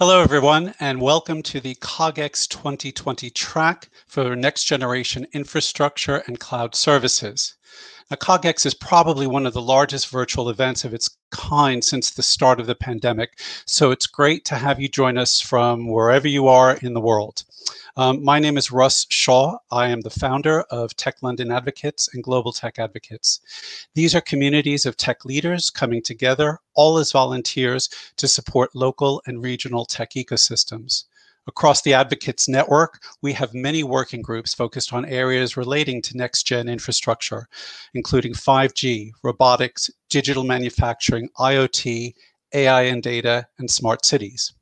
Hello, everyone, and welcome to the CogX 2020 track for next generation infrastructure and cloud services. Now, CogX is probably one of the largest virtual events of its kind since the start of the pandemic, so it's great to have you join us from wherever you are in the world. Um, my name is Russ Shaw. I am the founder of Tech London Advocates and Global Tech Advocates. These are communities of tech leaders coming together, all as volunteers, to support local and regional tech ecosystems. Across the Advocates Network, we have many working groups focused on areas relating to next gen infrastructure, including 5G, robotics, digital manufacturing, IoT, AI and data, and smart cities.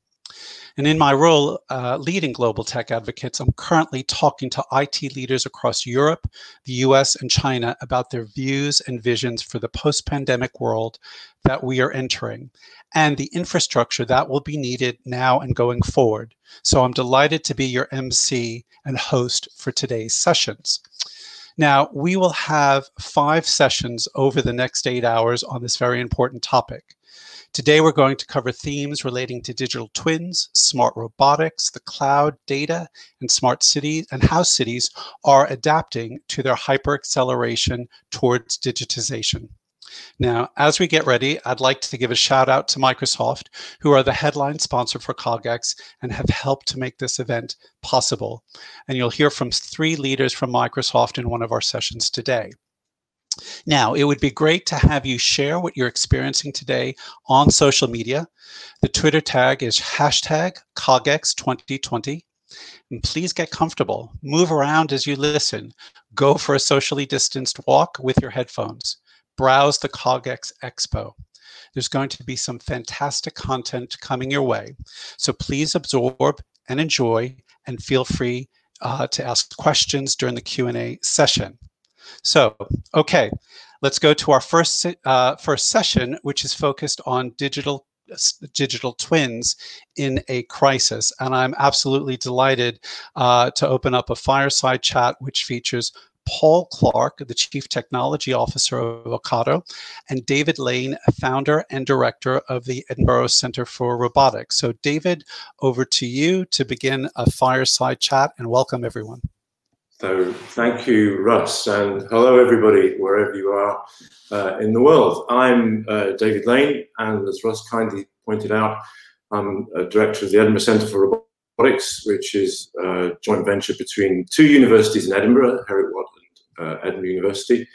And in my role uh, leading global tech advocates, I'm currently talking to IT leaders across Europe, the US, and China about their views and visions for the post pandemic world that we are entering and the infrastructure that will be needed now and going forward. So I'm delighted to be your MC and host for today's sessions. Now, we will have five sessions over the next eight hours on this very important topic. Today, we're going to cover themes relating to digital twins, smart robotics, the cloud, data, and smart cities, and how cities are adapting to their hyper acceleration towards digitization. Now, as we get ready, I'd like to give a shout out to Microsoft, who are the headline sponsor for CogX and have helped to make this event possible. And you'll hear from three leaders from Microsoft in one of our sessions today. Now, it would be great to have you share what you're experiencing today on social media. The Twitter tag is hashtag CogX2020. And please get comfortable. Move around as you listen. Go for a socially distanced walk with your headphones. Browse the CogX Expo. There's going to be some fantastic content coming your way. So please absorb and enjoy and feel free uh, to ask questions during the Q&A session. So, okay, let's go to our first, uh, first session, which is focused on digital digital twins in a crisis. And I'm absolutely delighted uh, to open up a fireside chat, which features Paul Clarke, the Chief Technology Officer of Ocado, and David Lane, founder and director of the Edinburgh Center for Robotics. So, David, over to you to begin a fireside chat and welcome everyone. So thank you, Russ, and hello everybody, wherever you are uh, in the world. I'm uh, David Lane, and as Russ kindly pointed out, I'm a director of the Edinburgh Centre for Robotics, which is a joint venture between two universities in Edinburgh, Heriot-Watt and uh, Edinburgh University.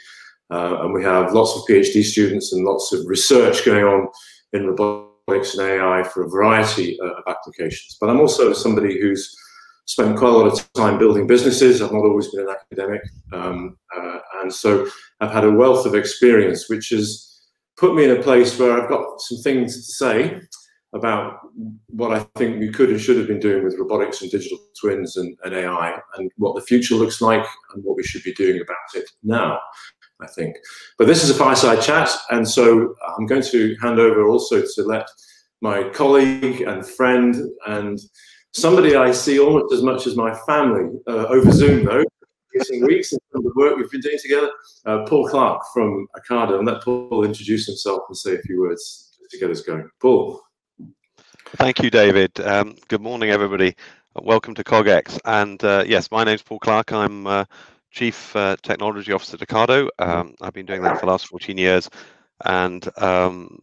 Uh, and we have lots of PhD students and lots of research going on in robotics and AI for a variety uh, of applications. But I'm also somebody who's spent quite a lot of time building businesses. I've not always been an academic. Um, uh, and so I've had a wealth of experience, which has put me in a place where I've got some things to say about what I think we could and should have been doing with robotics and digital twins and, and AI and what the future looks like and what we should be doing about it now. I think. But this is a fireside chat, and so I'm going to hand over also to let my colleague and friend and Somebody I see almost as much as my family uh, over Zoom, though, recent weeks in terms of work we've been doing together. Uh, Paul Clarke from Ocado, and let Paul introduce himself and say a few words to get us going. Paul. Thank you, David. Um, good morning, everybody. Welcome to CogX. And uh, yes, my name's Paul Clarke. I'm uh, Chief uh, Technology Officer at Ocado. Um, I've been doing that for the last 14 years. And um,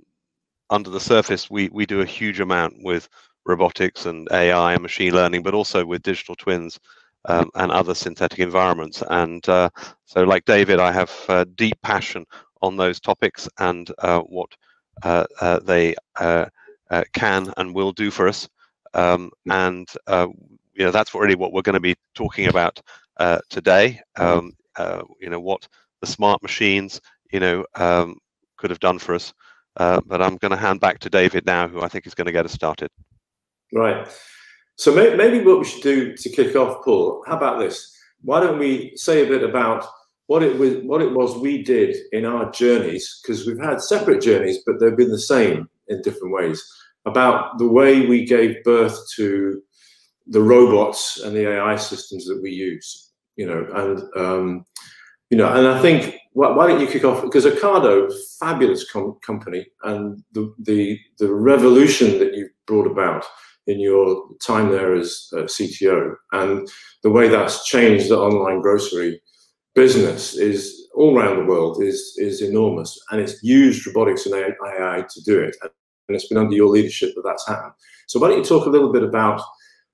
under the surface, we, we do a huge amount with robotics and AI and machine learning, but also with digital twins um, and other synthetic environments. And uh, so, like David, I have uh, deep passion on those topics and uh, what uh, uh, they uh, can and will do for us. Um, and you know that's really what we're going to be talking about today. Um, you know what the smart machines you know um, could have done for us. but I'm going to hand back to David now, who I think is going to get us started. Right. So may, maybe what we should do to kick off, Paul, how about this? Why don't we say a bit about what it was, what it was we did in our journeys, because we've had separate journeys, but they've been the same in different ways, about the way we gave birth to the robots and the AI systems that we use, you know, and um, you know, and I think why, don't you kick off because Ocado, fabulous com company, and the the the revolution that you've brought about in your time there as uh, CTO, and the way that's changed the online grocery business is all around the world is is enormous, and it's used robotics and AI to do it, and it's been under your leadership that that's happened. So why don't you talk a little bit about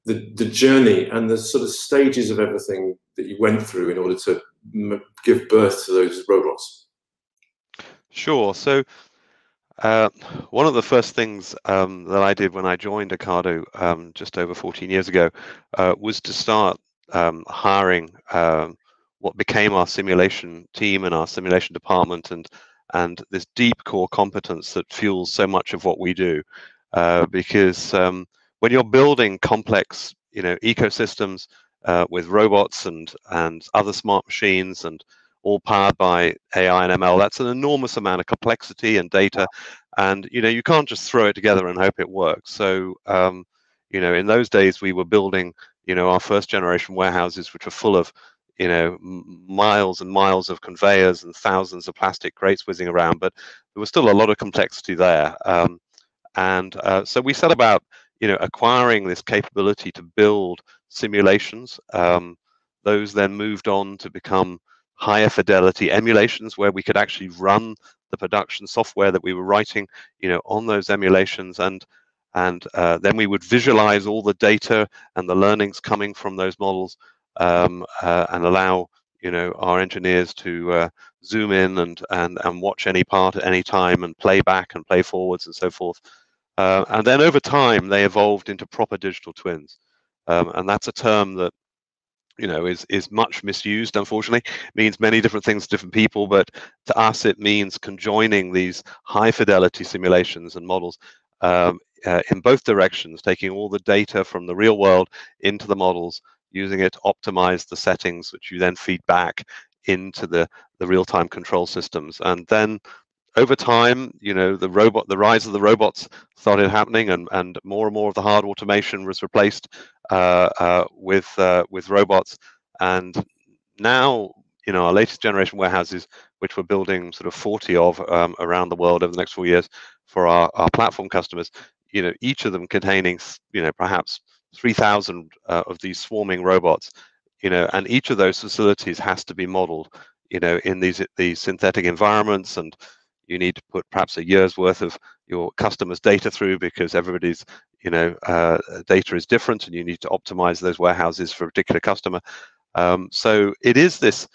the the journey and the sort of stages of everything that you went through in order to give birth to those robots? Sure. So uh, one of the first things um, that I did when I joined Ocado um, just over 14 years ago uh, was to start um, hiring um, what became our simulation team and our simulation department and and this deep core competence that fuels so much of what we do. Uh, because um, when you're building complex, you know, ecosystems uh, with robots and and other smart machines and all powered by AI and ML. That's an enormous amount of complexity and data, and you know you can't just throw it together and hope it works. So um, you know in those days we were building you know our first generation warehouses which were full of you know miles and miles of conveyors and thousands of plastic crates whizzing around, but there was still a lot of complexity there. Um, and uh, so we set about you know acquiring this capability to build simulations. Um, those then moved on to become higher fidelity emulations where we could actually run the production software that we were writing, you know, on those emulations and and uh, then we would visualize all the data and the learnings coming from those models um, uh, and allow you know our engineers to uh, zoom in and and and watch any part at any time and play back and play forwards and so forth. Uh, and then over time they evolved into proper digital twins, um, and that's a term that you know is is much misused unfortunately. It means many different things to different people but to us it means conjoining these high fidelity simulations and models um, uh, in both directions taking all the data from the real world into the models using it to optimize the settings which you then feed back into the the real-time control systems. And then over time, you know, the robot, the rise of the robots started happening, and and more and more of the hard automation was replaced with uh, with robots. And now, you know, our latest generation warehouses, which we're building sort of 40 of um, around the world over the next four years for our, our platform customers, you know, each of them containing, you know, perhaps 3,000 uh, of these swarming robots, you know, and each of those facilities has to be modeled, you know, in these these synthetic environments and you need to put perhaps a year's worth of your customers' data through because everybody's you know uh, data is different and you need to optimize those warehouses for a particular customer. Um, so it is this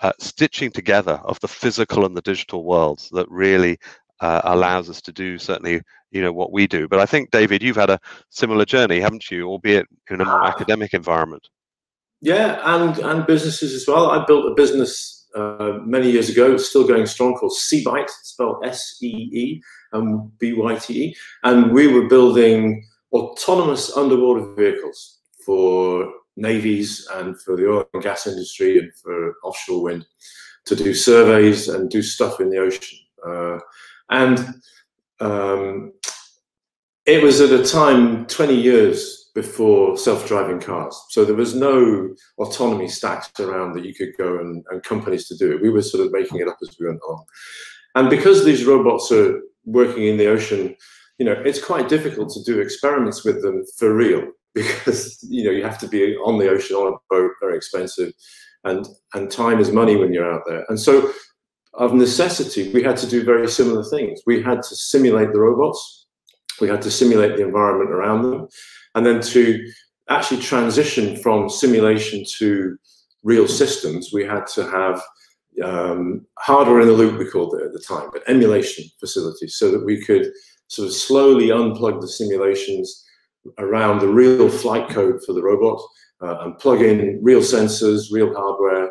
uh, stitching together of the physical and the digital worlds that really uh, allows us to do certainly you know what we do. But I think David, you've had a similar journey, haven't you, albeit in a more academic environment? Yeah, and and businesses as well. I built a business uh, many years ago, still going strong, called Seebyte, spelled S-E-E and B-Y-T-E. And we were building autonomous underwater vehicles for navies and for the oil and gas industry and for offshore wind to do surveys and do stuff in the ocean. Uh, and um, it was at a time 20 years before self-driving cars. So there was no autonomy stacks around that you could go and, and, companies to do it. We were sort of making it up as we went along. And because these robots are working in the ocean, you know, it's quite difficult to do experiments with them for real because, you know, you have to be on the ocean on a boat, very expensive, and, and time is money when you're out there. And so of necessity, we had to do very similar things. We had to simulate the robots. We had to simulate the environment around them and then to actually transition from simulation to real systems, we had to have um, hardware in the loop, we called it at the time, but emulation facilities so that we could sort of slowly unplug the simulations around the real flight code for the robot uh, and plug in real sensors, real hardware,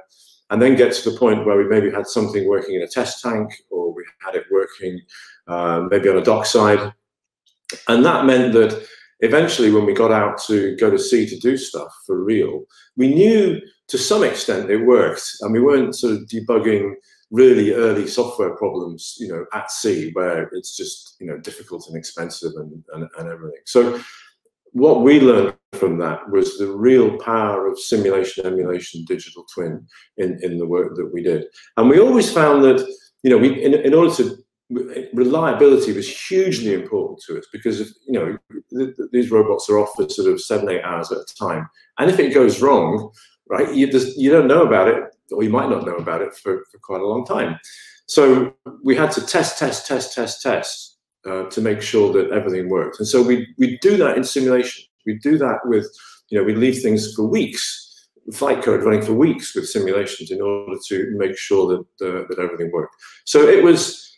and then get to the point where we maybe had something working in a test tank or we had it working uh, maybe on a dock side. And that meant that eventually when we got out to go to sea to do stuff for real, we knew to some extent it worked and we weren't sort of debugging really early software problems, you know, at sea where it's just, you know, difficult and expensive and, and, and everything. So what we learned from that was the real power of simulation, emulation, digital twin in, in the work that we did. And we always found that, you know, we in, in order to reliability was hugely important to us because if, you know th these robots are off for sort of seven, eight hours at a time. And if it goes wrong, right, you, just, you don't know about it, or you might not know about it for, for quite a long time. So we had to test, test, test, test, test uh, to make sure that everything worked. And so we we do that in simulation. We do that with, you know, we leave things for weeks flight code running for weeks with simulations in order to make sure that uh, that everything worked. So it was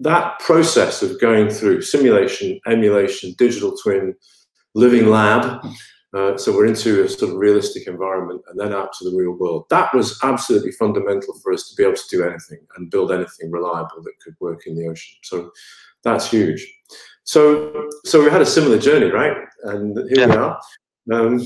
that process of going through simulation, emulation, digital twin, living lab. Uh, so we're into a sort of realistic environment and then out to the real world. That was absolutely fundamental for us to be able to do anything and build anything reliable that could work in the ocean. So that's huge. So so we had a similar journey, right? And here yeah. we are. Um,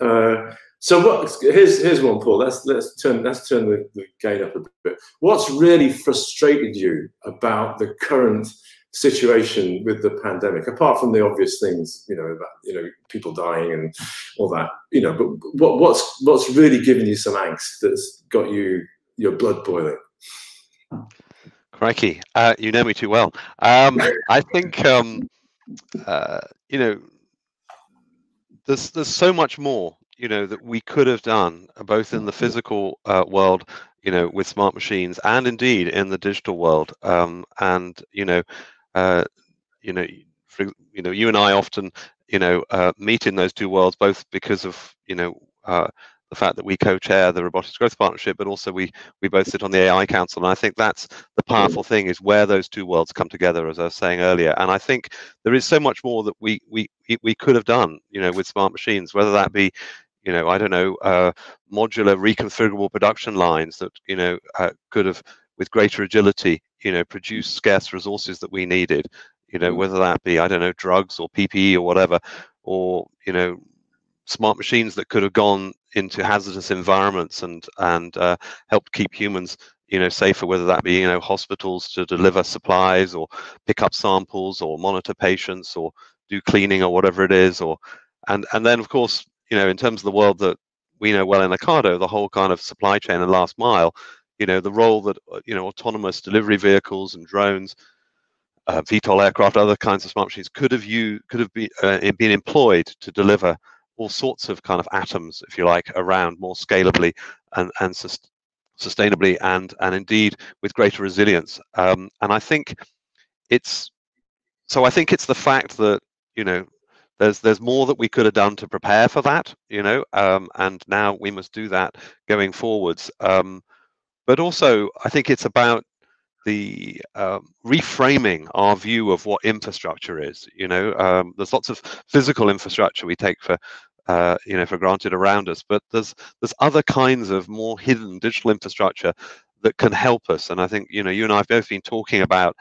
uh, so what? Here's here's one, Paul. Let's let's turn let's turn the, the gain up a bit. What's really frustrated you about the current situation with the pandemic, apart from the obvious things, you know, about you know people dying and all that, you know, but what what's what's really given you some angst that's got you your blood boiling? Crikey, uh, you know me too well. Um, I think um, uh, you know there's there's so much more you know that we could have done uh, both in the mm-hmm. physical uh, world you know with smart machines and indeed in the digital world um, and you know uh, you know for, you know you and I often you know uh, meet in those two worlds both because of you know uh, the fact that we co-chair the robotics growth partnership but also we we both sit on the ai council and i think that's the powerful thing is where those two worlds come together as i was saying earlier and i think there is so much more that we we we could have done you know with smart machines whether that be you know, I don't know, uh, modular reconfigurable production lines that, you know, uh, could have, with greater agility, you know, produce scarce resources that we needed, you know, mm. whether that be, I don't know, drugs or PPE or whatever, or, you know, smart machines that could have gone into hazardous environments and, and uh, helped keep humans you know safer whether that be you know hospitals to deliver supplies or pick up samples or monitor patients or do cleaning or whatever it is or and and then of course you know, in terms of the world that we know well in Ocado, the whole kind of supply chain and last mile, you know, the role that uh, you know autonomous delivery vehicles and drones, uh, VTOL aircraft, other kinds of smart machines could have you could have been uh, been employed to deliver all sorts of kind of atoms, if you like, around more scalably and and sust sustainably and and indeed with greater resilience. Um, and I think it's so I think it's the fact that you know there's there's more that we could have done to prepare for that you know um, and now we must do that going forwards. Um, but also i think it's about the um, reframing our view of what infrastructure is you know um, there's lots of physical infrastructure we take for uh, you know for granted around us but there's there's other kinds of more hidden digital infrastructure that can help us and i think you know you and i have both been talking about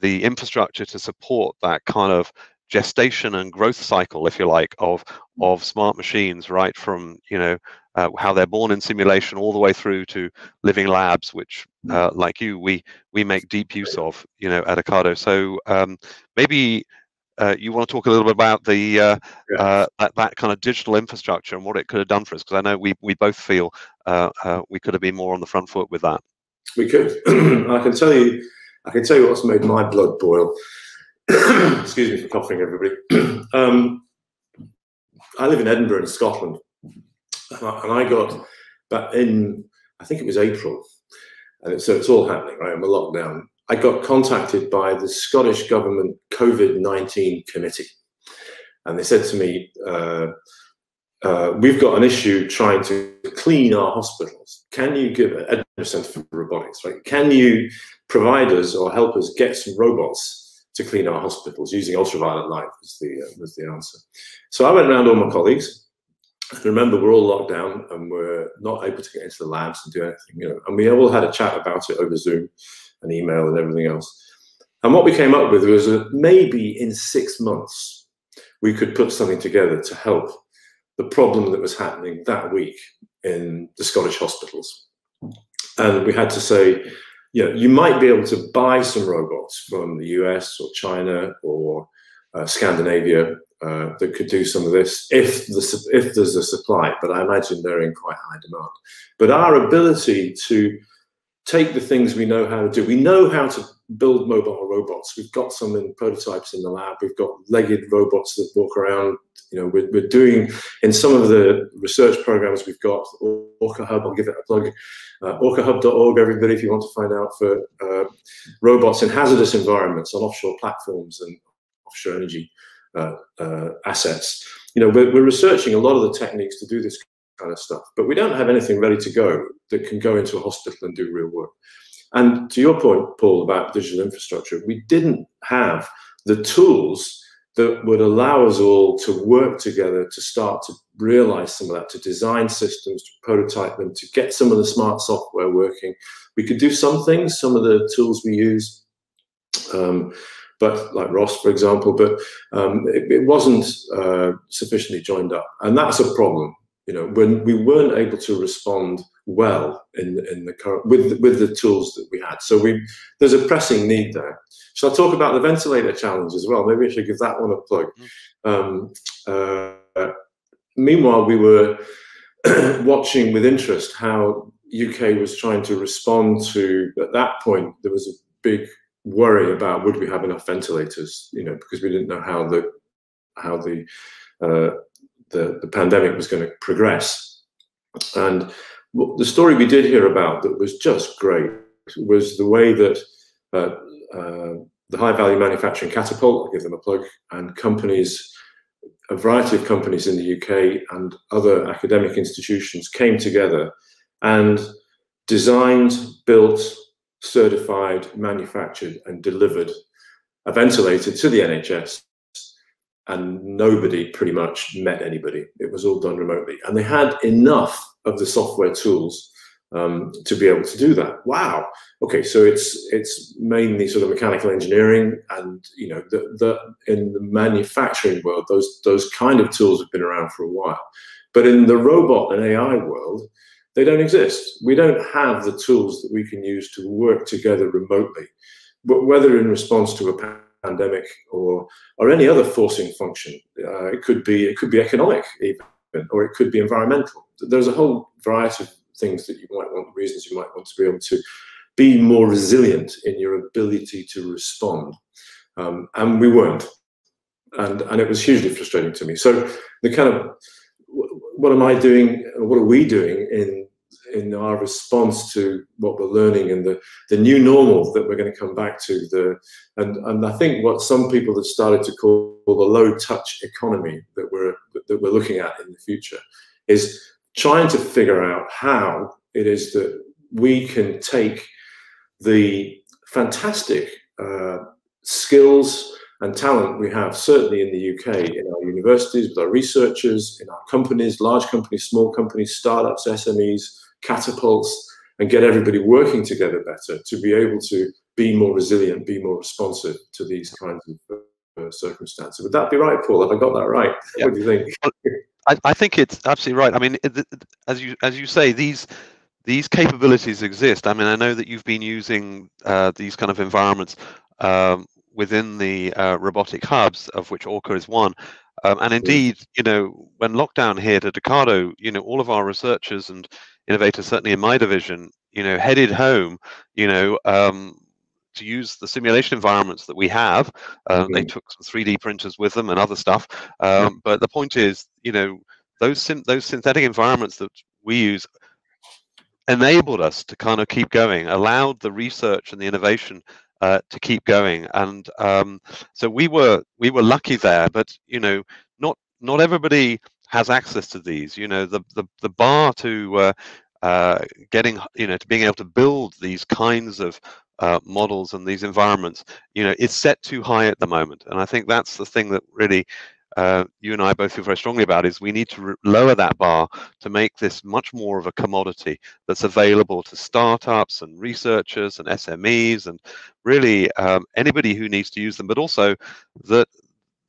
the infrastructure to support that kind of gestation and growth cycle, if you like, of of smart machines, right from you know uh, how they're born in simulation all the way through to living labs, which, mm. uh, like you, we we make deep use of, you know, at Ocado. So um, maybe uh, you want to talk a little bit about the uh, uh, that, that kind of digital infrastructure and what it could have done for us, because I know we we both feel uh, uh, we could have been more on the front foot with that. We could. I can tell you, I can tell you what's made my blood boil. excuse me for coughing, everybody. um, I live in Edinburgh in Scotland, and I got back in, I think it was April, and it, so it's all happening, right? I'm a lockdown. I got contacted by the Scottish Government COVID 19 committee, and they said to me, uh, uh, We've got an issue trying to clean our hospitals. Can you give Edinburgh Centre for Robotics, right? Can you provide us or help us get some robots? To clean our hospitals using ultraviolet light was the uh, was the answer. So I went around all my colleagues. remember, we're all locked down and we're not able to get into the labs and do anything. You know, and we all had a chat about it over Zoom and email and everything else. And what we came up with was that maybe in six months we could put something together to help the problem that was happening that week in the Scottish hospitals. And we had to say, you know, you might be able to buy some robots from the US or China or uh, Scandinavia uh, that could do some of this if the if there's a supply. But I imagine they're in quite high demand. But our ability to take the things we know how to do, we know how to build mobile robots. We've got some in prototypes in the lab. We've got legged robots that walk around. You know, we're, we're doing in some of the research programs we've got. Orca Hub, I'll give it a plug. Uh, orcahub.org, everybody, if you want to find out for uh, robots in hazardous environments on offshore platforms and offshore energy uh, uh, assets. You know, we're, we're researching a lot of the techniques to do this kind of stuff, but we don't have anything ready to go that can go into a hospital and do real work. And to your point, Paul, about digital infrastructure, we didn't have the tools that would allow us all to work together to start to realize some of that, to design systems, to prototype them, to get some of the smart software working. We could do some things, some of the tools we use, um, but like ROS, for example, but um, it, it, wasn't uh, sufficiently joined up. And that's a problem you know, when we weren't able to respond well in in the current with with the tools that we had. So we there's a pressing need there. Shall I talk about the ventilator challenge as well? Maybe I should give that one a plug. Mm-hmm. Um, uh, meanwhile, we were watching with interest how UK was trying to respond to. At that point, there was a big worry about would we have enough ventilators? You know, because we didn't know how the how the uh, the, the pandemic was going to progress. And the story we did hear about that was just great was the way that uh, uh, the high value manufacturing catapult, I'll give them a plug, and companies, a variety of companies in the UK and other academic institutions came together and designed, built, certified, manufactured, and delivered a ventilator to the NHS and nobody pretty much met anybody. It was all done remotely, and they had enough of the software tools um, to be able to do that. Wow. Okay, so it's it's mainly sort of mechanical engineering, and you know, the, the in the manufacturing world, those those kind of tools have been around for a while, but in the robot and AI world. They don't exist. We don't have the tools that we can use to work together remotely, but whether in response to a pandemic or or any other forcing function. Uh, it could be it could be economic even, or it could be environmental. There's a whole variety of things that you might want, reasons you might want to be able to be more resilient in your ability to respond. Um, and we weren't, and and it was hugely frustrating to me. So the kind of what am I doing? What are we doing in in our response to what we're learning and the, the new normal that we're going to come back to the and and I think what some people have started to call the low touch economy that we're that we're looking at in the future is trying to figure out how it is that we can take the fantastic uh, skills and talent we have certainly in the UK in our universities with our researchers in our companies large companies small companies startups SMEs catapults and get everybody working together better to be able to be more resilient, be more responsive to these kinds of uh, circumstances. Would that be right, Paul? Have I got that right? Yeah. What do you think? I, I think it's absolutely right. I mean, as you as you say, these these capabilities exist. I mean, I know that you've been using uh, these kind of environments um, within the uh, robotic hubs, of which Orca is one. Um, and indeed, you know, when lockdown hit at Ocado, you know, all of our researchers and innovators, certainly in my division, you know, headed home, you know, um, to use the simulation environments that we have. Um, mm-hmm. They took some 3D printers with them and other stuff. Um, but the point is, you know, those those synthetic environments that we use enabled us to kind of keep going, allowed the research and the innovation uh, to keep going. And um, so we were we were lucky there. But you know, not not everybody has access to these. You know, the the, the bar to uh, uh, getting you know to being able to build these kinds of uh, models and these environments, you know, is set too high at the moment. And I think that's the thing that really uh, you and I both feel very strongly about is we need to lower that bar to make this much more of a commodity that's available to startups and researchers and SMEs and really um, anybody who needs to use them, but also that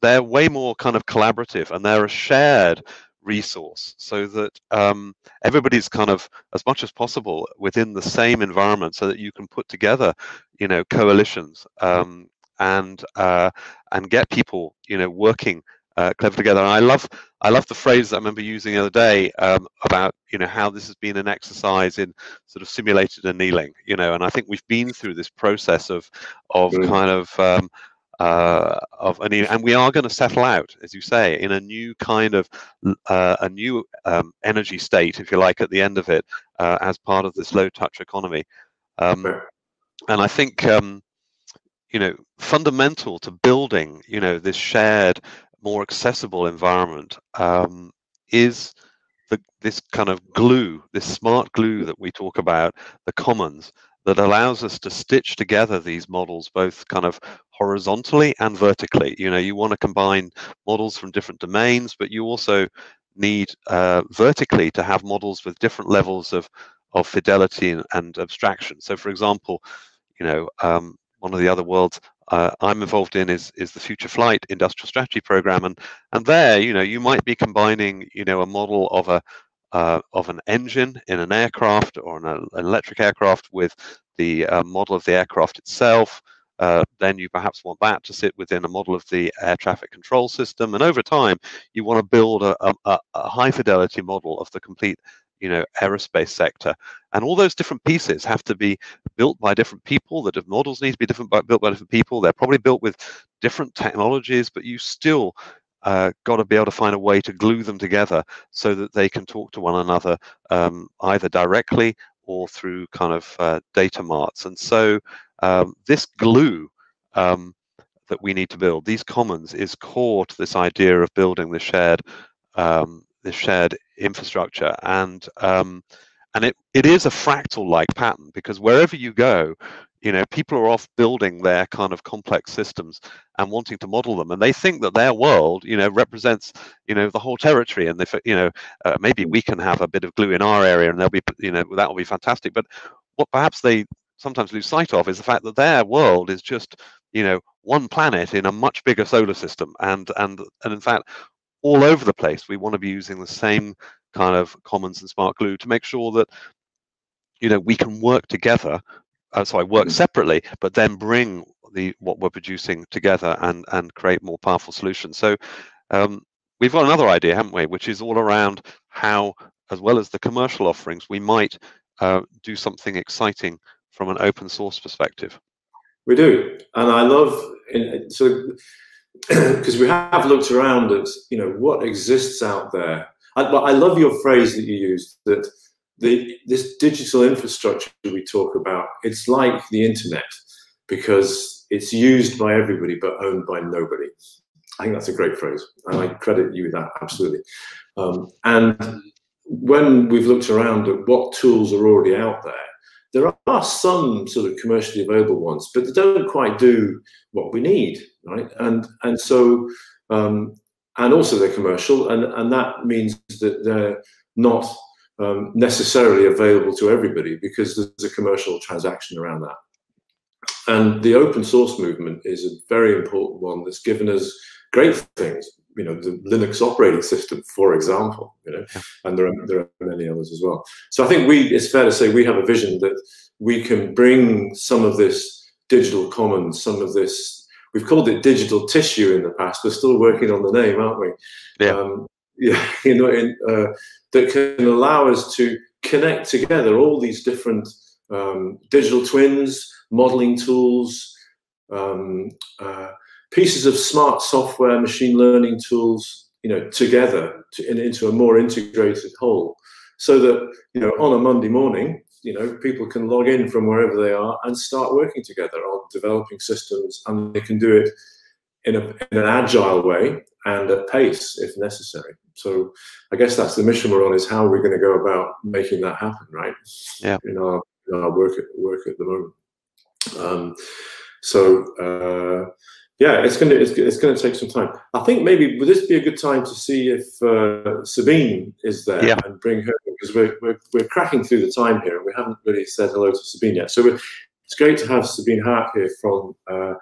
they're way more kind of collaborative and they're a shared resource so that um, everybody's kind of as much as possible within the same environment so that you can put together you know coalitions um, and uh, and get people you know working uh, clever together. And I love I love the phrase that I remember using the other day um, about you know how this has been an exercise in sort of simulated annealing. You know, and I think we've been through this process of of mm. kind of um, uh, of an, and we are going to settle out, as you say, in a new kind of uh, a new um, energy state, if you like, at the end of it, uh, as part of this low touch economy. Um, and I think um, you know fundamental to building you know this shared, more accessible environment um, is the, this kind of glue, this smart glue that we talk about, the commons that allows us to stitch together these models both kind of horizontally and vertically. You know, you want to combine models from different domains, but you also need uh, vertically to have models with different levels of of fidelity and, and abstraction. So, for example, you know, um, one of the other worlds uh, I'm involved in is is the Future Flight Industrial Strategy Program, and and there, you know, you might be combining, you know, a model of a uh, of an engine in an aircraft or an, an electric aircraft with the uh, model of the aircraft itself. Uh, then you perhaps want that to sit within a model of the air traffic control system. And over time, you want to build a, a, a high fidelity model of the complete you know aerospace sector. And all those different pieces have to be built by different people. The models need to be different built by different people. They're probably built with different technologies but you still uh, got to be able to find a way to glue them together so that they can talk to one another um, either directly or through kind of uh, data marts. And so um, this glue um, that we need to build, these commons, is core to this idea of building the shared um, the shared infrastructure. And um, and it, it is a fractal like pattern because wherever you go, you know people are off building their kind of complex systems and wanting to model them and they think that their world you know represents you know the whole territory and if you know uh, maybe we can have a bit of glue in our area and they'll be you know that will be fantastic but what perhaps they sometimes lose sight of is the fact that their world is just you know one planet in a much bigger solar system and and and in fact all over the place we want to be using the same kind of commons and smart glue to make sure that you know we can work together uh, sorry, work mm-hmm. separately, but then bring the what we're producing together and and create more powerful solutions. So um, we've got another idea, haven't we, which is all around how, as well as the commercial offerings, we might uh, do something exciting from an open source perspective. We do, and I love in, so because we have looked around at you know what exists out there. I, I love your phrase that you used that the, this digital infrastructure we talk about, it's like the internet because it's used by everybody but owned by nobody. I think that's a great phrase, and I credit you with that absolutely. Um, and when we've looked around at what tools are already out there, there are some sort of commercially available ones, but they don't quite do what we need, right? And and so um, and also they're commercial, and and that means that they're not um, necessarily available to everybody because there's a commercial transaction around that. And the open source movement is a very important one that's given us great things. You know, the Linux operating system, for example. You know, and there are there are many others as well. So I think we it's fair to say we have a vision that we can bring some of this digital commons, some of this. We've called it digital tissue in the past. We're still working on the name, aren't we? Yeah. Um, yeah, you know, in, uh, that can allow us to connect together all these different um, digital twins, modeling tools, um, uh, pieces of smart software, machine learning tools, you know, together to, in, into a more integrated whole, so that you know on a Monday morning, you know, people can log in from wherever they are and start working together on developing systems, and they can do it in, a, in an agile way and at pace if necessary. So I guess that's the mission we're on: is how are we're going to go about making that happen, right? Yeah. In our, in our work at work at the moment. Um, so uh, yeah, it's going to it's, it's going to take some time. I think maybe would this be a good time to see if uh, Sabine is there yeah. and bring her because we're, we're we're cracking through the time here and we haven't really said hello to Sabine yet. So it's great to have Sabine Hauert here from uh,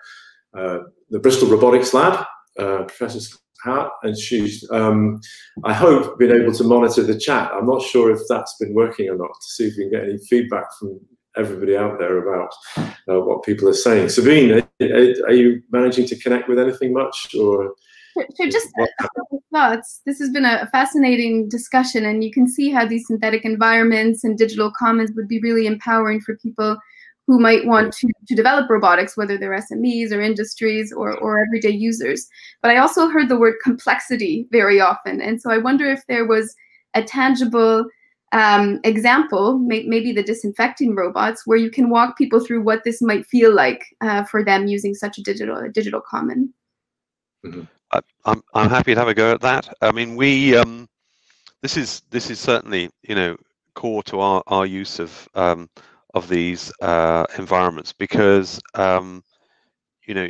uh, the Bristol Robotics Lab, uh, Professor Hauert, and she's, um, I hope, been able to monitor the chat. I'm not sure if that's been working or not to see if we can get any feedback from everybody out there about uh, what people are saying. Sabine, are, are, you managing to connect with anything much, or So just a couple thoughts. This has been a fascinating discussion, and you can see how these synthetic environments and digital commons would be really empowering for people who might want to, to develop robotics, whether they're SMEs or industries or, or everyday users. But I also heard the word complexity very often. And so I wonder if there was a tangible um, example, may, maybe the disinfecting robots, where you can walk people through what this might feel like uh, for them using such a digital a digital common. Mm-hmm. I, I'm I'm happy to have a go at that. I mean, we um, this is this is certainly you know core to our our use of um, of these uh, environments because um, you know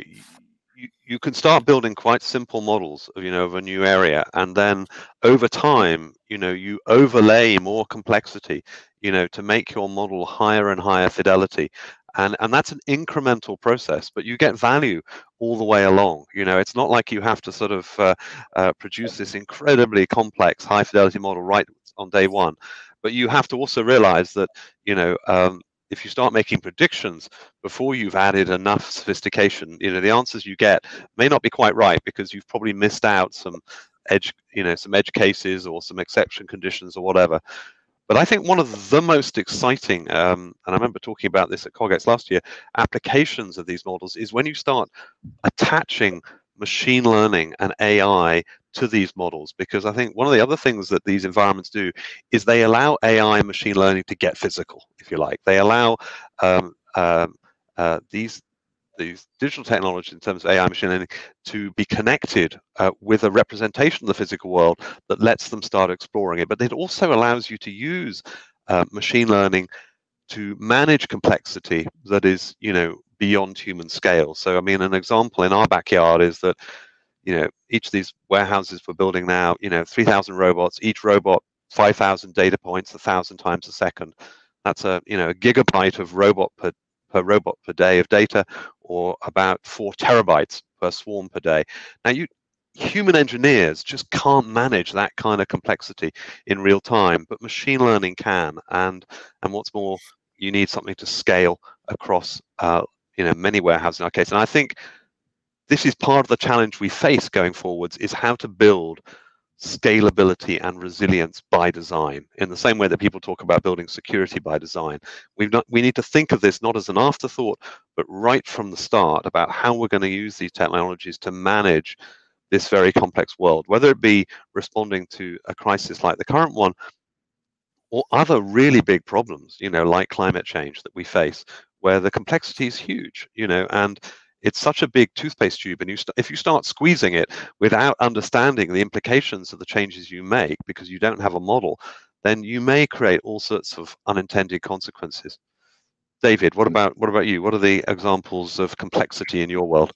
you, you can start building quite simple models of you know of a new area and then over time you know you overlay more complexity you know to make your model higher and higher fidelity. And and that's an incremental process but you get value all the way along. You know it's not like you have to sort of uh, uh, produce this incredibly complex high fidelity model right on day one but you have to also realize that you know um, if you start making predictions before you've added enough sophistication, you know, the answers you get may not be quite right because you've probably missed out some edge, you know, some edge cases or some exception conditions or whatever. But I think one of the most exciting, um, and I remember talking about this at CogX last year, applications of these models is when you start attaching machine learning and AI to these models because I think one of the other things that these environments do is they allow AI and machine learning to get physical, if you like. They allow um, um, uh, these these digital technologies in terms of AI machine learning to be connected uh, with a representation of the physical world that lets them start exploring it. But it also allows you to use uh, machine learning to manage complexity that is, you know, beyond human scale. So, I mean, an example in our backyard is that, you know, each of these warehouses we're building now, you know, 3,000 robots, each robot 5,000 data points, a thousand times a second. That's a, you know, a gigabyte of robot per, per robot per day of data, or about four terabytes per swarm per day. Now, you human engineers just can't manage that kind of complexity in real time, but machine learning can. And and what's more, you need something to scale across uh, you know many warehouses in our case and i think this is part of the challenge we face going forwards is how to build scalability and resilience by design in the same way that people talk about building security by design. We've not we need to think of this not as an afterthought but right from the start about how we're going to use these technologies to manage this very complex world whether it be responding to a crisis like the current one or other really big problems you know like climate change that we face where the complexity is huge, you know, and it's such a big toothpaste tube and you if you start squeezing it without understanding the implications of the changes you make because you don't have a model then you may create all sorts of unintended consequences david what about what about you what are the examples of complexity in your world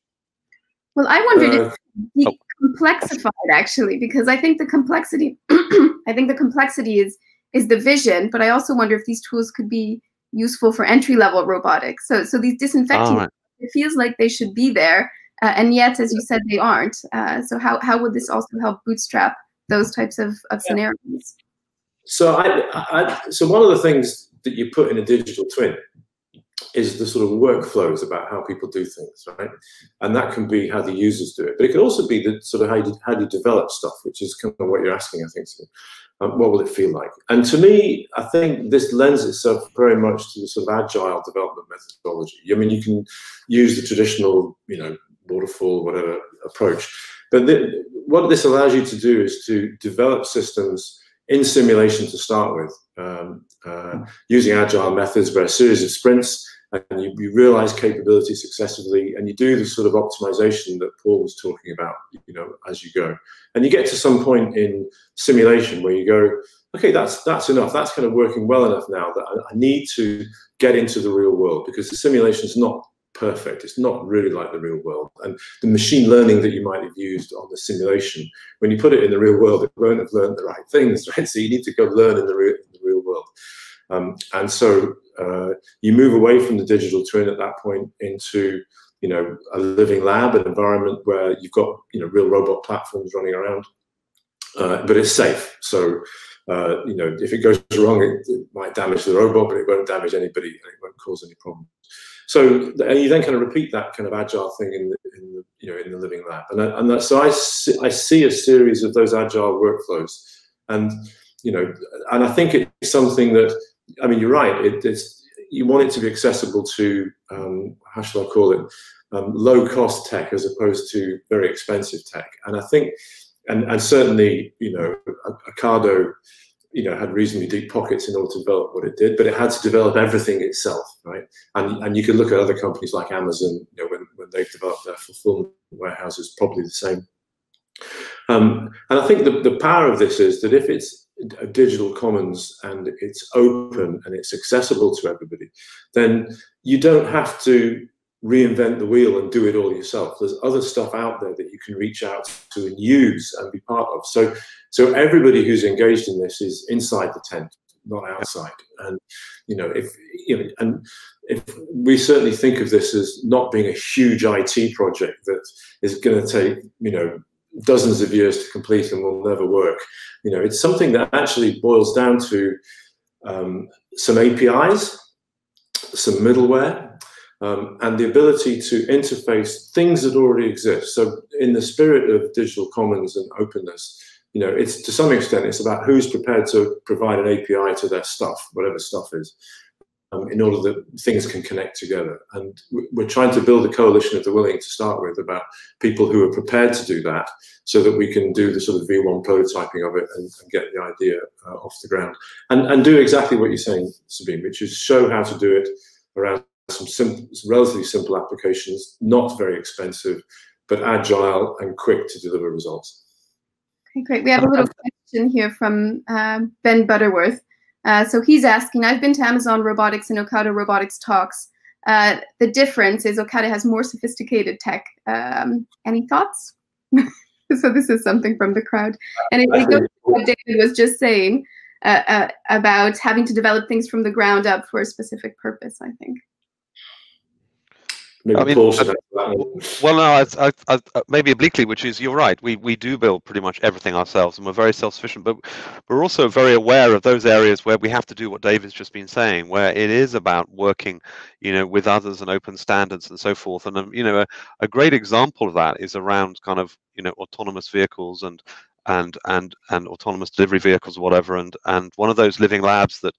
well i wondered uh, if oh. complexified actually because i think the complexity i think the complexity is is the vision but i also wonder if these tools could be useful for entry level robotics. So, so these disinfecting, right. It feels like they should be there, uh, and yet, as you said, they aren't. Uh, so, how how would this also help bootstrap those types of, of scenarios? So, I, I, so one of the things that you put in a digital twin is the sort of workflows about how people do things, right? And that can be how the users do it, but it can also be the sort of how you how you develop stuff, which is kind of what you're asking, I think. So, um, what will it feel like? And to me, I think this lends itself very much to the sort of agile development methodology. I mean, you can use the traditional, you know, waterfall, whatever approach, but what this allows you to do is to develop systems in simulation to start with, um, uh, using agile methods where a series of sprints and you, you, realize capability successively and you do the sort of optimization that Paul was talking about, you know, as you go. And you get to some point in simulation where you go, okay, that's that's enough. That's kind of working well enough now that I, I need to get into the real world because the simulation is not perfect. It's not really like the real world. And the machine learning that you might have used on the simulation, when you put it in the real world, it won't have learned the right things, right? So you need to go learn in the real, in the real world. Um, and so uh, you move away from the digital twin at that point into you know a living lab, an environment where you've got you know real robot platforms running around, uh, but it's safe. So uh, you know if it goes wrong, it, it, might damage the robot, but it won't damage anybody and it won't cause any problems. so and you then kind of repeat that kind of agile thing in the, in the you know in the living lab, and and that, so I see, I see a series of those agile workflows, and you know, and I think it's something that I mean you're right. It, it's you want it to be accessible to um, how shall I call it um, low cost tech as opposed to very expensive tech, and I think and and certainly you know Ocado you know had reasonably deep pockets in order to develop what it did, but it had to develop everything itself, right? And and you can look at other companies like Amazon, you know, when when they've developed their fulfillment warehouses, probably the same. Um, and I think the, the power of this is that if it's a digital commons and it's open and it's accessible to everybody, then you don't have to reinvent the wheel and do it all yourself. There's other stuff out there that you can reach out to and use and be part of. So, so everybody who's engaged in this is inside the tent, not outside. And you know, if you know, and if we certainly think of this as not being a huge IT project that is going to take you know dozens of years to complete and will never work. You know, it's something that actually boils down to um, some APIs, some middleware, um, and the ability to interface things that already exist. So, in the spirit of digital commons and openness, you know, it's to some extent it's about who's prepared to provide an API to their stuff, whatever stuff is, um, in order that things can connect together. And we're trying to build a coalition of the willing to start with about people who are prepared to do that, so that we can do the sort of V1 prototyping of it and, and get the idea uh, off the ground, and and do exactly what you're saying, Sabine, which is show how to do it around some, some relatively simple applications, not very expensive, but agile and quick to deliver results. Okay, great. We have a little question here from uh, Ben Butterworth. Uh, so he's asking, I've been to Amazon Robotics and Ocado Robotics talks. Uh, the difference is Ocado has more sophisticated tech. Um, any thoughts? so this is something from the crowd. And it, goes what David was just saying uh, uh, about having to develop things from the ground up for a specific purpose, I think. Maybe I mean, well, no, I, I, I, maybe obliquely, which is you're right. We we do build pretty much everything ourselves, and we're very self-sufficient. But we're also very aware of those areas where we have to do what David's just been saying, where it is about working, you know, with others and open standards and so forth. And um, you know, a, a great example of that is around kind of you know autonomous vehicles and and and and autonomous delivery vehicles or whatever. And and one of those living labs that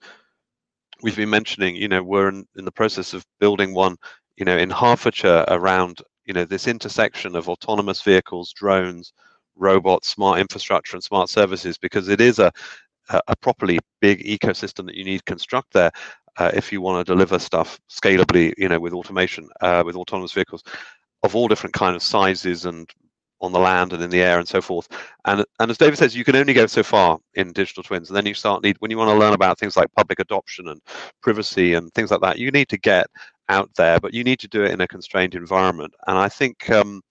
we've been mentioning, you know, we're in, in the process of building one you know, in Hertfordshire around, you know, this intersection of autonomous vehicles, drones, robots, smart infrastructure, and smart services, because it is a, a properly big ecosystem that you need construct there uh, if you want to deliver stuff scalably, you know, with automation, uh, with autonomous vehicles of all different kind of sizes and on the land and in the air and so forth. And and as David says, you can only go so far in digital twins, and then you start need when you want to learn about things like public adoption and privacy and things like that. You need to get out there, but you need to do it in a constrained environment. And I think um,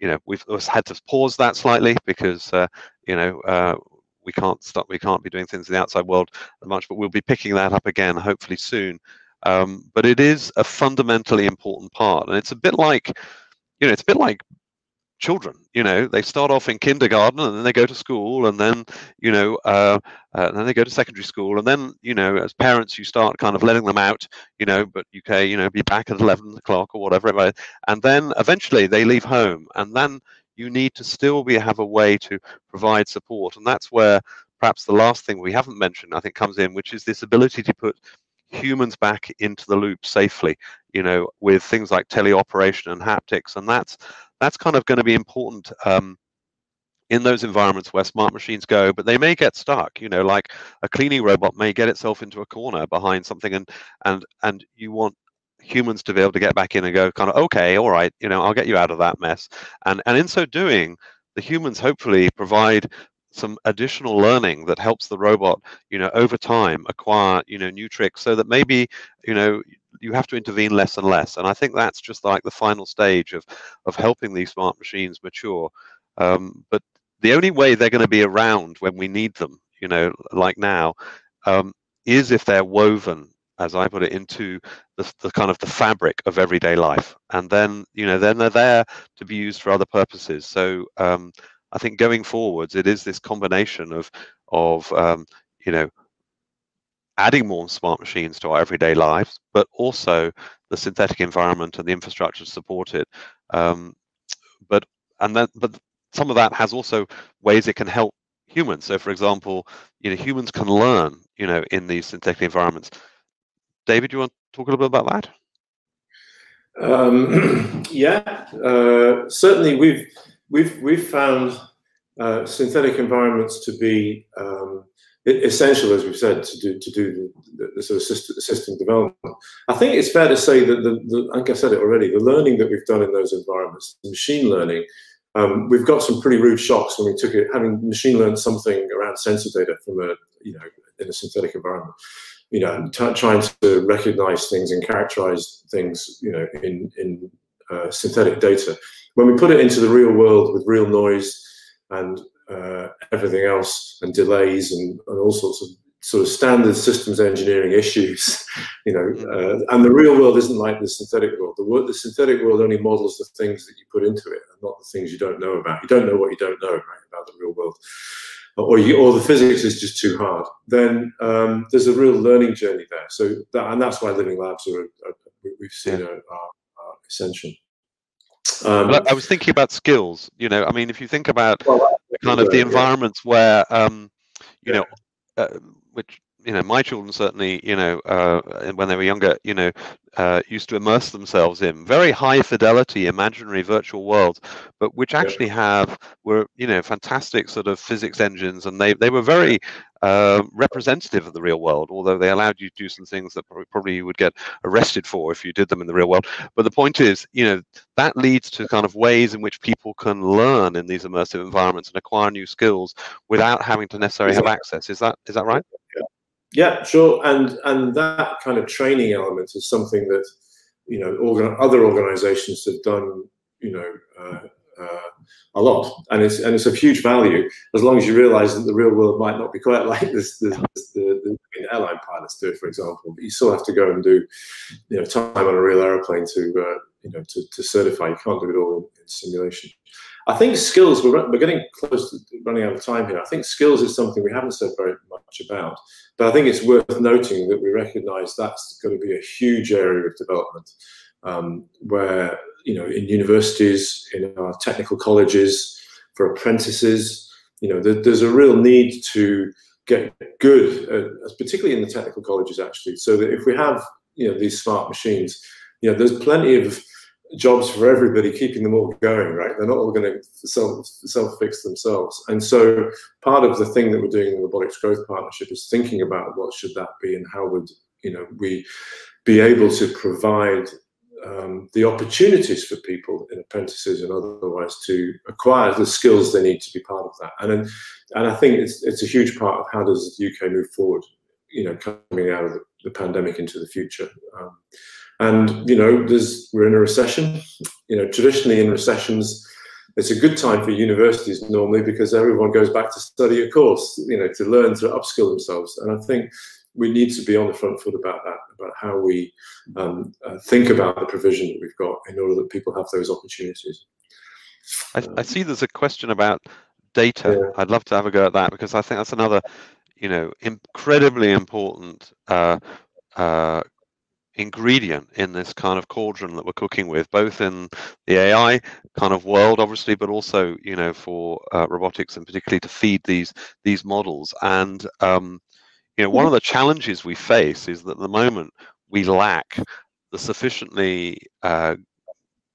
you know we've had to pause that slightly because uh, you know. Uh, we can't stop. We can't be doing things in the outside world much, but we'll be picking that up again, hopefully soon. Um, but it is a fundamentally important part, and it's a bit like, you know, it's a bit like children you know they start off in kindergarten and then they go to school and then you know uh, uh, and then they go to secondary school and then you know as parents you start kind of letting them out you know but uk you know be back at 11 o'clock or whatever and then eventually they leave home and then you need to still be have a way to provide support and that's where perhaps the last thing we haven't mentioned i think comes in which is this ability to put humans back into the loop safely you know with things like teleoperation and haptics and that's that's kind of going to be important um, in those environments where smart machines go, but they may get stuck. You know, like a cleaning robot may get itself into a corner behind something, and and and you want humans to be able to get back in and go kind of okay all right you know i'll get you out of that mess and and in so doing the humans hopefully provide some additional learning that helps the robot you know over time acquire you know new tricks so that maybe you know you have to intervene less and less. And I think that's just like the final stage of of helping these smart machines mature. Um, but the only way they're going to be around when we need them, you know, like now, um, is if they're woven, as I put it, into the, the kind of the fabric of everyday life. And then, you know, then they're there to be used for other purposes. So um, I think going forwards, it is this combination of of um, you know adding more smart machines to our everyday lives, but also the synthetic environment and the infrastructure to support it. Um, but and then, but some of that has also ways it can help humans. So, for example, you know, humans can learn, you know, in these synthetic environments. David, do you want to talk a little bit about that? Um, yeah, uh, certainly we've we've we've found uh, synthetic environments to be um, essential, as we've said, to do to do the, the sort of system, system, development. I think it's fair to say that the, the, like I said it already, the learning that we've done in those environments, machine learning, um, we've got some pretty rude shocks when we took it, having machine learned something around sensor data from a you know in a synthetic environment you know, trying to recognize things and characterize things, you know, in, in uh, synthetic data. When we put it into the real world with real noise and uh, everything else and delays and, and, all sorts of sort of standard systems engineering issues, you know, uh, and the real world isn't like the synthetic world. The, world. the synthetic world only models the things that you put into it and not the things you don't know about. You don't know what you don't know right, about the real world or, you, or the physics is just too hard, then um, there's a real learning journey there. So that, and that's why living labs are, are we've seen yeah. are, are, essential. Um, I was thinking about skills. You know, I mean, if you think about well, kind of the environments yeah. where, um, you yeah. know, uh, which you know, my children certainly, you know, uh, when they were younger, you know, uh, used to immerse themselves in very high fidelity imaginary virtual worlds, but which actually have were you know fantastic sort of physics engines, and they they were very uh, representative of the real world, although they allowed you to do some things that probably you would get arrested for if you did them in the real world. But the point is, you know, that leads to kind of ways in which people can learn in these immersive environments and acquire new skills without having to necessarily have access. Is that is that right? Yeah. Sure. And and that kind of training element is something that you know organ- other organisations have done. You know. Uh, uh, a lot, and it's and it's of huge value as long as you realise that the real world might not be quite like this. The, the, the, the, airline pilots do it, for example, but you still have to go and do, you know, time on a real aeroplane to uh, you know to, to certify. You can't do it all in simulation. I think skills, we're, we're getting close to running out of time here. I think skills is something we haven't said very much about, but I think it's worth noting that we recognize that's going to be a huge area of development um, where, you know, in universities, in our technical colleges, for apprentices, you know, there, there's a real need to get good, uh, particularly in the technical colleges, actually, so that if we have, you know, these smart machines, you know, there's plenty of jobs for everybody, keeping them all going, right? They're not all going to self, self-fix themselves. And so part of the thing that we're doing in the Robotics Growth Partnership is thinking about what should that be and how would, you know, we be able to provide um, the opportunities for people in apprentices and otherwise to acquire the skills they need to be part of that. And and I think it's, it's a huge part of how does the UK move forward, you know, coming out of the, the pandemic into the future. Um, and you know, there's we're in a recession. You know, traditionally in recessions, it's a good time for universities normally because everyone goes back to study a course. You know, to learn to upskill themselves. And I think we need to be on the front foot about that, about how we um, uh, think about the provision that we've got in order that people have those opportunities. I, I see there's a question about data. Yeah. I'd love to have a go at that because I think that's another, you know, incredibly important uh, uh, ingredient in this kind of cauldron that we're cooking with, both in the AI kind of world, obviously, but also you know for uh, robotics and particularly to feed these these models. And um, you know, one of the challenges we face is that at the moment we lack the sufficiently uh,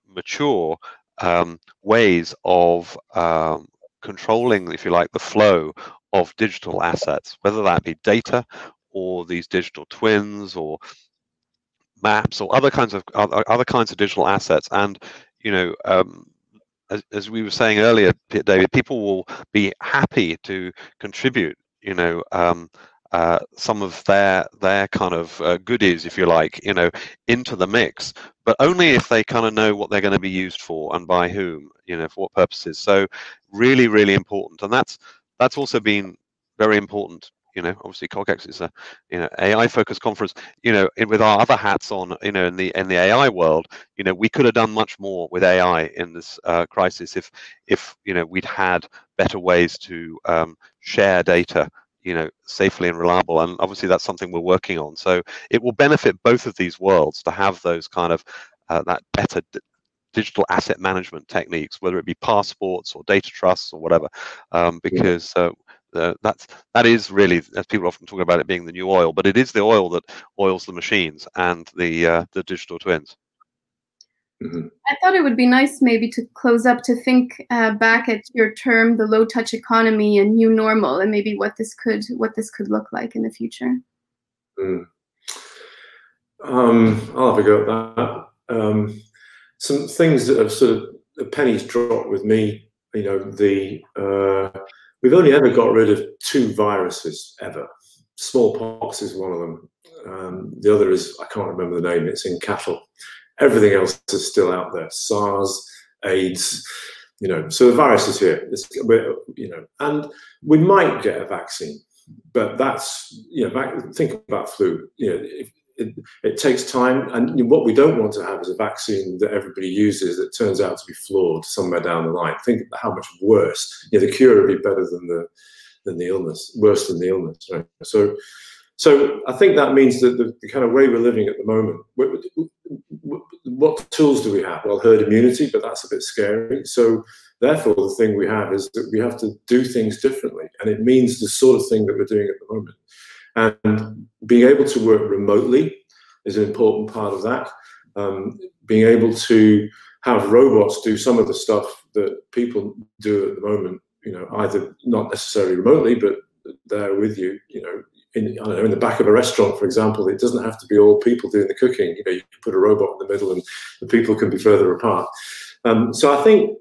mature um, ways of um, controlling, if you like, the flow of digital assets, whether that be data or these digital twins or maps or other kinds of other, kinds of digital assets and you know um, as, as, we were saying earlier david people will be happy to contribute you know um, uh, some of their their kind of uh, goodies, if you like, you know, into the mix, but only if they kind of know what they're going to be used for and by whom, you know, for what purposes. So, really, really important, and that's that's also been very important you know obviously CogX is a you know AI focused conference you know with our other hats on you know in the in the AI world you know we could have done much more with AI in this uh, crisis if if you know we'd had better ways to um, share data you know, safely and reliable. And obviously, that's something we're working on. So it will benefit both of these worlds to have those kind of uh, that better digital asset management techniques, whether it be passports or data trusts or whatever, um, because uh, that's that is really, as people often talk about it being the new oil, but it is the oil that oils the machines and the uh, the digital twins. Mm-hmm. I thought it would be nice maybe to close up to think uh, back at your term, the low touch economy and new normal, and maybe what this could what this could look like in the future. Mm. Um, I'll have a go at that. Um, some things that have sort of the pennies dropped with me. You know, the uh, we've only ever got rid of two viruses ever. Smallpox is one of them. Um, the other is I can't remember the name. It's in cattle. Everything else is still out there. SARS, AIDS. You know, so the virus is here. It's, you know, and we might get a vaccine, but that's you know, think about flu. You know, if, it, it, takes time. And what we don't want to have is a vaccine that everybody uses that turns out to be flawed somewhere down the line. Think how much worse. You know, the cure would be better than the than the illness, worse than the illness. Right? So, so I think that means that the, the kind of way we're living at the moment. What tools do we have? Well, herd immunity, but that's a bit scary. So, therefore, the thing we have is that we have to do things differently, and it means the sort of thing that we're doing at the moment. And being able to work remotely is an important part of that. Um, being able to have robots do some of the stuff that people do at the moment, you know, either not necessarily remotely, but there with you, you know, in, know, in the back of a restaurant, for example, it doesn't have to be all people doing the cooking. You know, you can put a robot in the middle and the people can be further apart. Um, so I think,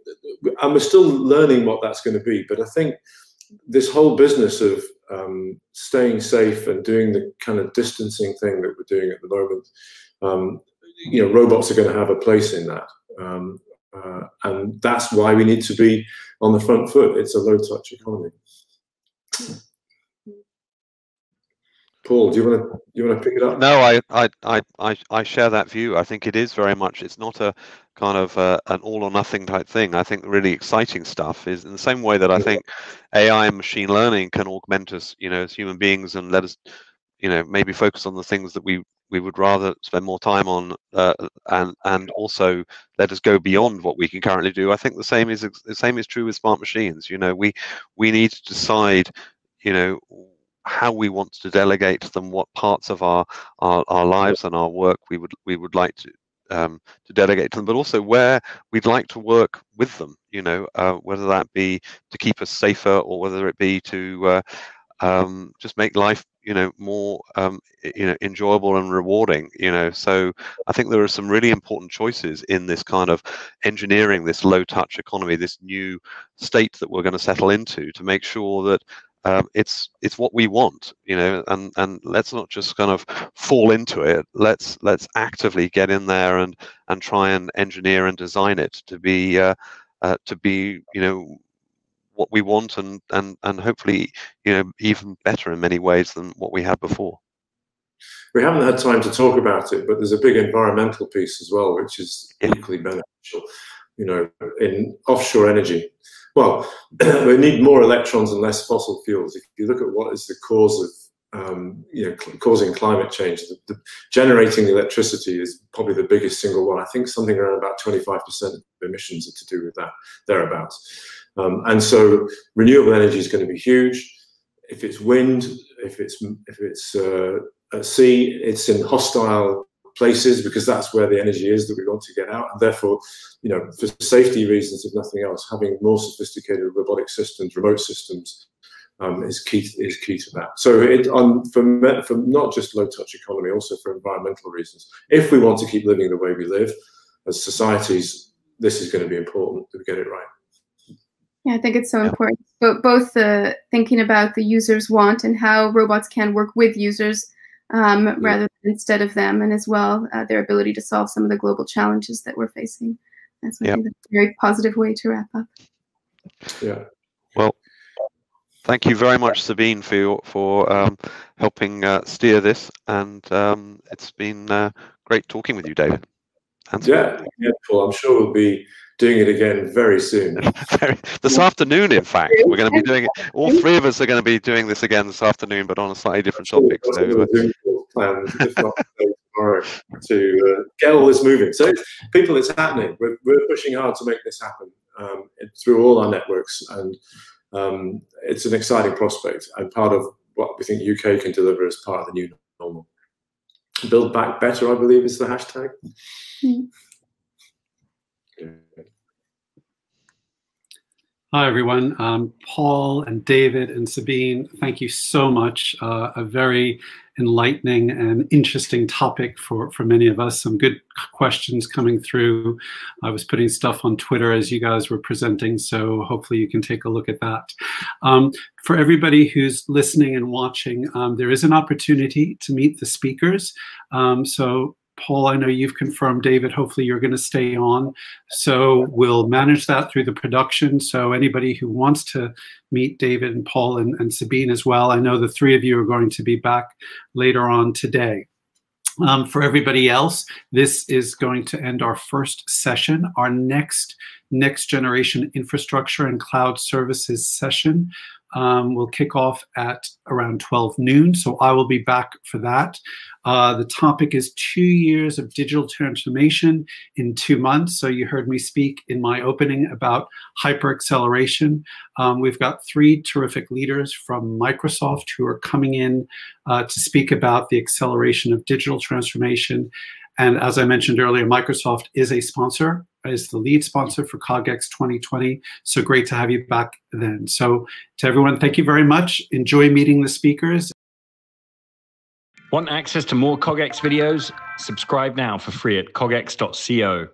and we're still learning what that's going to be, but I think this whole business of um, staying safe and doing the kind of distancing thing that we're doing at the moment, um, you know, robots are going to have a place in that. Um, uh, and that's why we need to be on the front foot. It's a low touch economy. Paul, do you want to you want to pick it up? No, I I I I share that view. I think it is very much. It's not a kind of uh, an all or nothing type thing. I think the really exciting stuff is in the same way that I think AI and machine learning can augment us, you know, as human beings and let us, you know, maybe focus on the things that we we would rather spend more time on, uh, and and also let us go beyond what we can currently do. I think the same is the same is true with smart machines. You know, we we need to decide, you know how we want to delegate them, what parts of our, our, our lives and our work we would we would like to um, to delegate to them, but also where we'd like to work with them. You know, uh, whether that be to keep us safer or whether it be to uh, um, just make life, you know, more um, you know enjoyable and rewarding. You know, so I think there are some really important choices in this kind of engineering, this low touch economy, this new state that we're going to settle into to make sure that um, it's it's what we want you know and and let's not just kind of fall into it. Let's let's actively get in there and and try and engineer and design it to be uh, uh, to be you know what we want and and and hopefully you know even better in many ways than what we had before. We haven't had time to talk about it but there's a big environmental piece as well which is yeah. equally beneficial you know in offshore energy well, we need more electrons and less fossil fuels. If you look at what is the cause of um, you know, causing climate change. The, the, generating electricity is probably the biggest single one. I think something around about 25% of emissions are to do with that, thereabouts. Um, and so renewable energy is going to be huge. If it's wind, if it's if it's uh, at sea, it's in hostile places because that's where the energy is that we want to get out. And therefore, you know, for safety reasons, if nothing else, having more sophisticated robotic systems, remote systems, um, is key is key to that. So it on for for not just low touch economy, also for environmental reasons. If we want to keep living the way we live as societies, this is going to be important to get it right. Yeah, I think it's so important. But both uh, thinking about the user's want and how robots can work with users um, yeah. rather than instead of them, and as well uh, their ability to solve some of the global challenges that we're facing. That's yep. a very positive way to wrap up. Yeah. Well, thank you very much, Sabine, for your, for um, helping uh, steer this, and um, it's been uh, great talking with you, David. Yeah, yeah, Paul. I'm sure we'll be doing it again very soon. this afternoon, in fact, we're going to be doing it. All three of us are going to be doing this again this afternoon, but on a slightly different topic. So, uh, plans, if not tomorrow, to uh, get all this moving. So, people, it's happening. We're, we're pushing hard to make this happen um, through all our networks, and um, it's an exciting prospect and part of what we think UK can deliver as part of the new normal. Build back better, I believe, is the hashtag. Mm. Hi, everyone. Um, Paul and David and Sabine, thank you so much. Uh, a very enlightening and interesting topic for, for many of us. Some good questions coming through. I was putting stuff on Twitter as you guys were presenting, so hopefully you can take a look at that. Um, for everybody who's listening and watching, um, there is an opportunity to meet the speakers. Um, so Paul, I know you've confirmed, David, hopefully you're going to stay on. So we'll manage that through the production. So anybody who wants to meet David and Paul and, and Sabine as well, I know the three of you are going to be back later on today. Um, for everybody else, this is going to end our first session. Our next next generation infrastructure and cloud services session um, will kick off at around 12 noon. So I will be back for that. Uh, the topic is two years of digital transformation in two months. So you heard me speak in my opening about hyper acceleration. Um, we've got three terrific leaders from Microsoft who are coming in uh, to speak about the acceleration of digital transformation. And as I mentioned earlier, Microsoft is a sponsor, is the lead sponsor for CogX 2020. So great to have you back then. So to everyone, thank you very much. Enjoy meeting the speakers. Want access to more CogX videos? Subscribe now for free at cogx.co.